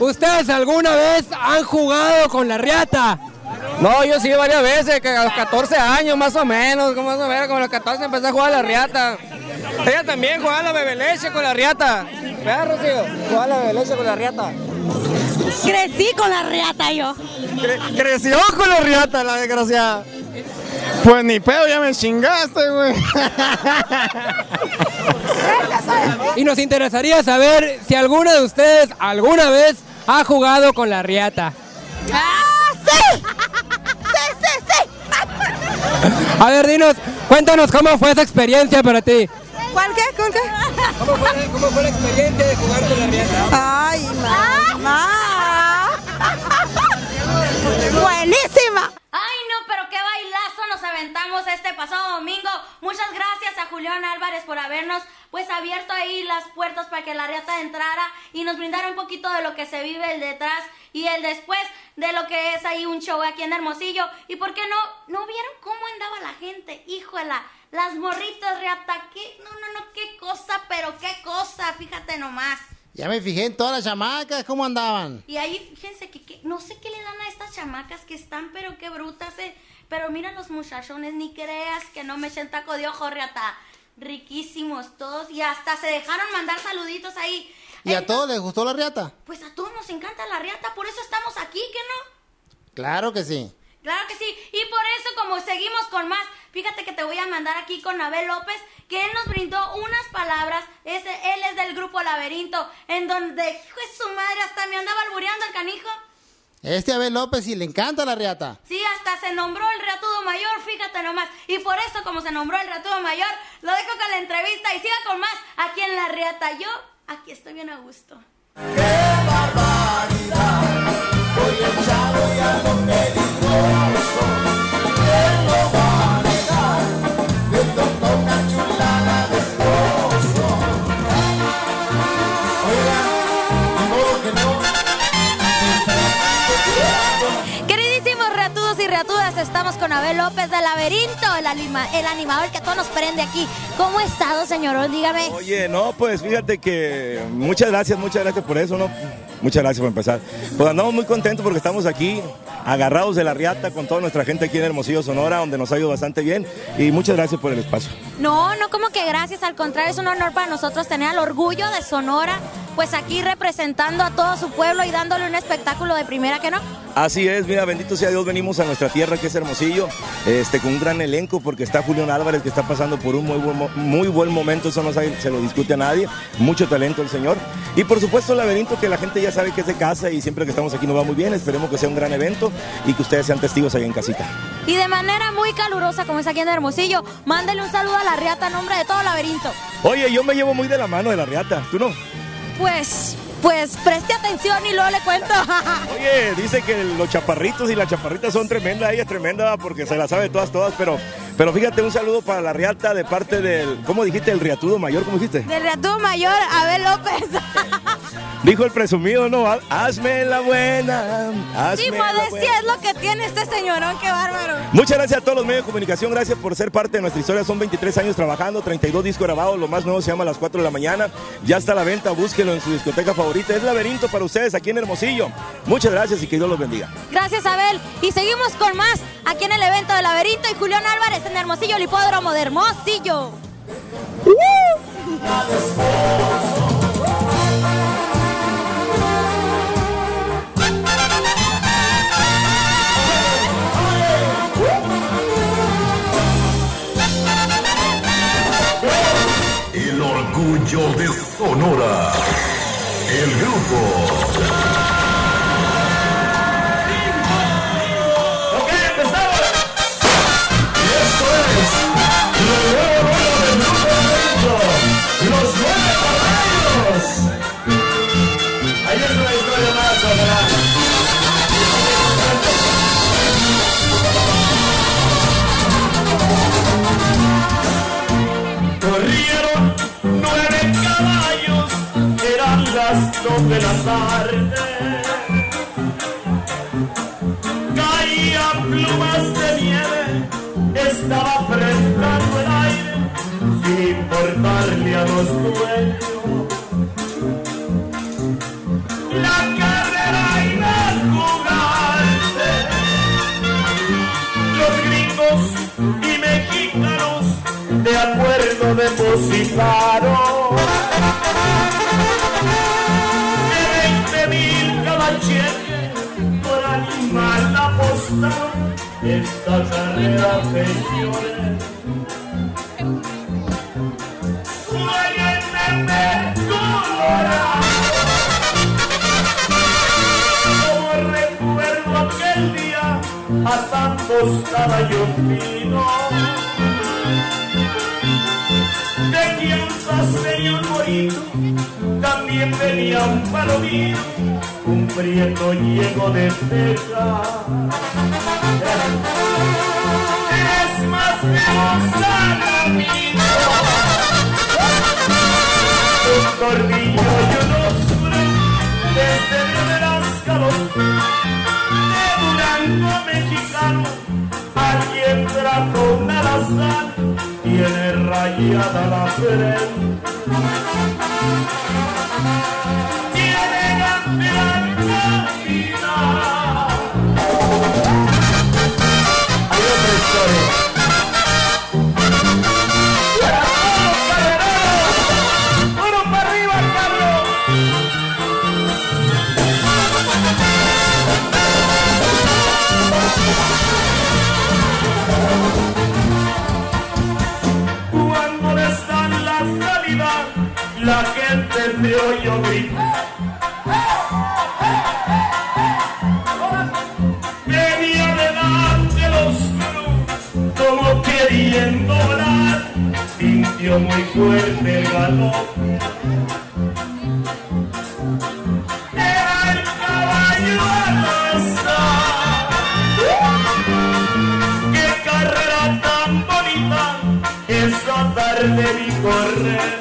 ¿Ustedes alguna vez han jugado con la riata? No, yo sí varias veces, que a los 14 años más o menos, como más o menos, como a los 14 empecé a jugar a la riata. Ella también jugaba a la bebeleche con la riata. ¿Verdad, Rocío? Jugaba a la bebeleche con la riata. Crecí con la riata yo. creció con la riata, la desgraciada. Pues ni pedo, ya me chingaste, güey. Y nos interesaría saber si alguno de ustedes alguna vez ha jugado con la riata. A ver, dinos, cuéntanos cómo fue esa experiencia para ti. ¿Cuál qué? ¿Cuál qué? ¿Cómo fue, cómo fue la experiencia de jugar con la riata? ¡Ay, mamá! ¡Buenísima! Ay, no, pero qué bailazo nos aventamos este pasado domingo. Muchas gracias a Julián Álvarez por habernos pues abierto ahí las puertas para que la riata entrara y nos brindara un poquito de lo que se vive el detrás y el después de lo que es ahí un show aquí en Hermosillo. ¿Y por qué no? ¿No vieron cómo andaba la gente? Híjola, las morritas riata, qué, no, no, no, qué cosa, pero qué cosa, fíjate nomás. Ya me fijé en todas las chamacas, ¿cómo andaban? Y ahí, fíjense que, que no sé qué le dan a estas chamacas que están, pero qué brutas, eh. Pero mira los muchachones, ni creas que no me echen taco de ojo, riata. Riquísimos todos y hasta se dejaron mandar saluditos ahí. ¿Y a todos les gustó la riata? Pues a todos nos encanta la riata, por eso estamos aquí, ¿que no? Claro que sí. Claro que sí, y por eso como seguimos con más, fíjate que te voy a mandar aquí con Abel López, que él nos brindó unas palabras, ese, él es del grupo Laberinto, en donde, hijo de su madre, hasta me andaba albureando el canijo. Este Abel López y le encanta la riata. Sí, hasta se nombró el reatudo mayor, fíjate nomás. Y por eso, como se nombró el reatudo mayor, lo dejo con la entrevista y siga con más aquí en La Riata. Yo aquí estoy bien a gusto. Queridísimos estamos con Abel López de Laberinto, el, anima- el animador que a todos nos prende aquí. ¿Cómo ha estado, señorón? Dígame. Oye, no, pues fíjate que muchas gracias, muchas gracias por eso, ¿no? Muchas gracias por empezar. Pues andamos muy contentos porque estamos aquí, agarrados de la riata con toda nuestra gente aquí en Hermosillo, Sonora, donde nos ha ido bastante bien. Y muchas gracias por el espacio. No, no como que gracias, al contrario, es un honor para nosotros tener el orgullo de Sonora, pues aquí representando a todo su pueblo y dándole un espectáculo de primera que no. Así es, mira, bendito sea Dios, venimos a nuestra tierra que es Hermosillo, este, con un gran elenco porque está Julián Álvarez que está pasando por un muy buen, muy buen momento, eso no se, se lo discute a nadie, mucho talento el señor. Y por supuesto el laberinto que la gente ya sabe que es de casa y siempre que estamos aquí nos va muy bien, esperemos que sea un gran evento y que ustedes sean testigos ahí en casita. Y de manera muy calurosa, como es aquí en Hermosillo, mándele un saludo a la Riata a nombre de todo laberinto. Oye, yo me llevo muy de la mano de la riata, ¿tú no? Pues, pues preste atención y luego le cuento. Oye, dice que los chaparritos y las chaparritas son tremendas, ella es tremenda porque se la sabe todas, todas, pero, pero fíjate, un saludo para la Riata de parte del, ¿cómo dijiste? El Riatudo Mayor, ¿cómo dijiste? Del Riatudo Mayor, Abel López. Dijo el presumido, ¿no? "Haz- Hazme la buena, hazme Sí, la modestia buena". es lo que tiene este señorón, qué bárbaro. Muchas gracias a todos los medios de comunicación, gracias por ser parte de nuestra historia. Son 23 años trabajando, 32 discos grabados, lo más nuevo se llama Las 4 de la mañana. Ya está a la venta, búsquelo en su discoteca favorita. Es Laberinto para ustedes aquí en Hermosillo. Muchas gracias y que Dios los bendiga. Gracias, Abel. Y seguimos con más aquí en el evento de Laberinto y Julián Álvarez en Hermosillo, el hipódromo de Hermosillo. El orgullo de Sonora. El grupo. Ok, empezamos. Y esto es lo nuevo nuevo del grupo Laberinto, Los nueve caballos. Ahí es una historia más, ojalá. De la tarde. Caían plumas de nieve, estaba frentando el aire, sin importarle a los dueños. La carrera iba a jugarse. Los gringos y mexicanos de acuerdo depositaron esta carrera, señores. Como recuerdo aquel día a tantos caballos finos de Kansas venía un morito, también venía un palomino, un prieto llego de Texas. Un gordillo y un oscuro, desde Nebraska los de Durango mexicano, alguien trajo un alazán, tiene rayada la frente. Muy fuerte el galope. Era el caballo arrasado. ¡Qué carrera tan bonita! Esa tarde vi correr.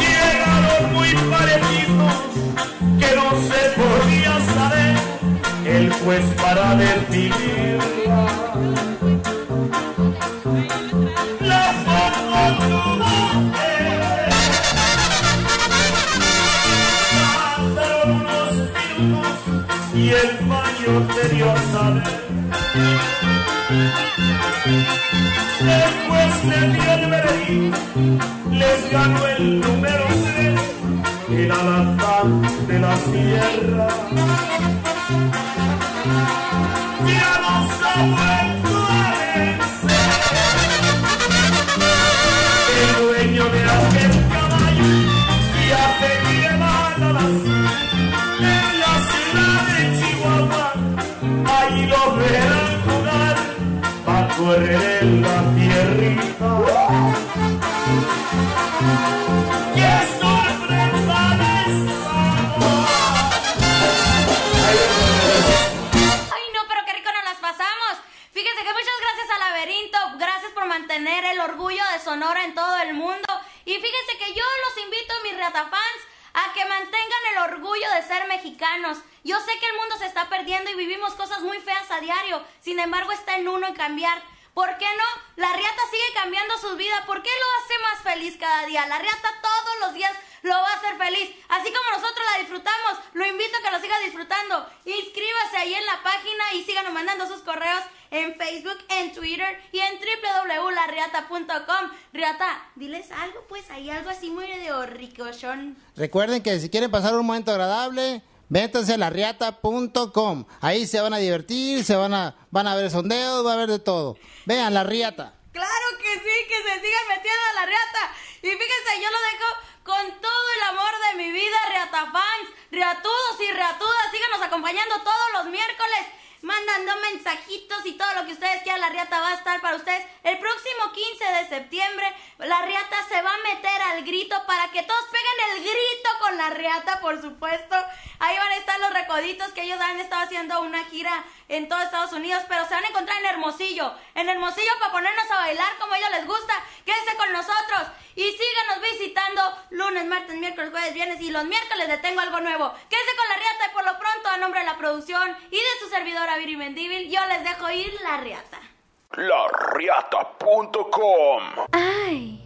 Llegaron muy parecidos que no se podía saber el juez para decidirla. Les ganó el número tres, el alazán de la sierra. Ya no se vuelto a. El dueño de aquel caballo ya se lleva a las en la ciudad de Chihuahua, ahí lo verán jugar, va a correr en la tierrita. Mantener el orgullo de Sonora en todo el mundo. Y fíjense que yo los invito, mis reatafans, a que mantengan el orgullo de ser mexicanos. Yo sé que el mundo se está perdiendo y vivimos cosas muy feas a diario. Sin embargo, está en uno en cambiar. ¿Por qué no? La riata sigue cambiando su vida. ¿Por qué lo hace más feliz cada día? La riata todos los días lo va a hacer feliz. Así como nosotros la disfrutamos, lo invito a que lo siga disfrutando. Inscríbase ahí en la página y síganos mandando sus correos en Facebook, en Twitter y en www.larriata.com. Riata, diles algo, pues, ahí algo así muy de ricochón. Recuerden que si quieren pasar un momento agradable, métanse a larriata.com. Ahí se van a divertir, se van a, van a ver sondeos, va a ver de todo. Vean la riata. Claro que sí, que se sigan metiendo a la riata. Y fíjense, yo lo dejo con todo el amor de mi vida, riata fans, riatudos y riatudas. Síganos acompañando todos los miércoles. Mandando mensajitos y todo lo que ustedes quieran, la Riata va a estar para ustedes. El próximo 15 de septiembre, la Riata se va a meter al grito para que todos peguen el grito con la Riata, por supuesto. Ahí van a estar los recoditos que ellos han estado haciendo una gira en todo Estados Unidos, pero se van a encontrar en Hermosillo. En Hermosillo para ponernos a bailar como a ellos les gusta. Quédense con nosotros y síganos visitando lunes martes, miércoles, jueves, viernes y los miércoles le tengo algo nuevo. Quédese con la riata y por lo pronto, a nombre de la producción y de su servidora Viri Mendíbil, yo les dejo ir la riata. Larriata.com Ay.